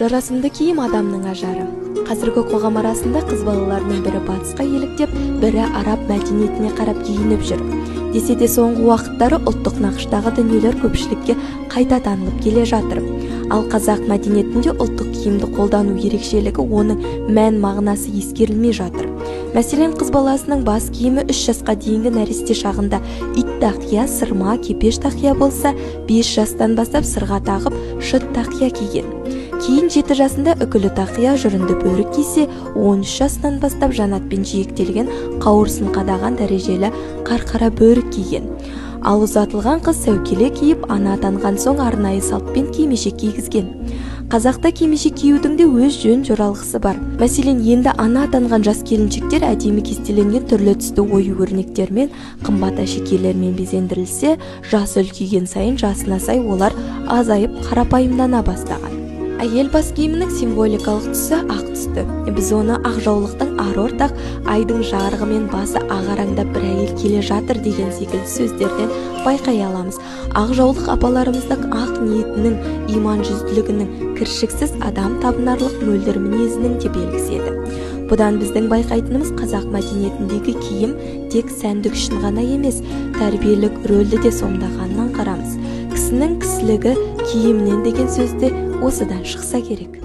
жарасымды киім адамның ажары. Қазіргі қоғам арасында қыз балаларының бірі батысқа еліктеп бірі араб мәдениетіне қарап киініп жүр. Десе де соңғы уақыттары ұлттық нақыштағы дүниелер көпшілікке қайта танылып келе жатыр. Ал қазақ мәдениетінде ұлттық киімді қолдану ерекшелігі оның мән мағынасы ескерілмей жатыр. Мәселен қыз баласының бас киімі үш жасқа дейінгі нәресте шағында. Ит тақия сырма кепеш тақия болса бес жастан бастап сырға тағып шыт тақия киген. Кейін жеті жасында үкілі тақия жүрінді бөрік кисе 13 жасынан бастап жанатпен жиектелген қауырсын қадаған дәрежелі қарқара бөрік киген. Ал ұзатылған қыз сәукеле киіп ана атанған соң арнайы салтпен кимешек кигізген. Қазақта кимешек киюдің де өз жөн жоралғысы бар. Мәселен енді ана атанған жас келіншектер әдемі кестеленген түрлі түсті ою өрнектермен қымбат әшекейлермен безендірілсе жасы үлкейген сайын жасына сай олар азайып қарапайымдана бастаған. Әйел бас киімінің символикалық түсі ақ түсті. Біз оны ақ жаулықтың ар ортақ айдың жарығымен басы ағараңдап бір әйел келе жатыр деген секілді сөздерден байқай аламыз. Ақ жаулық апаларымыздың ақ ниетінің иман жүзділігінің кіршіксіз адам табынарлық мөлдір мінезінің де белгісі еді бұдан біздің байқайтынымыз қазақ мәдениетіндегі киім тек сәндік үшін ғана емес тәрбиелік рөлді де сомдағанын аңғарамыз кісінің кісілігі киімнен деген сөзді осыдан шықса керек.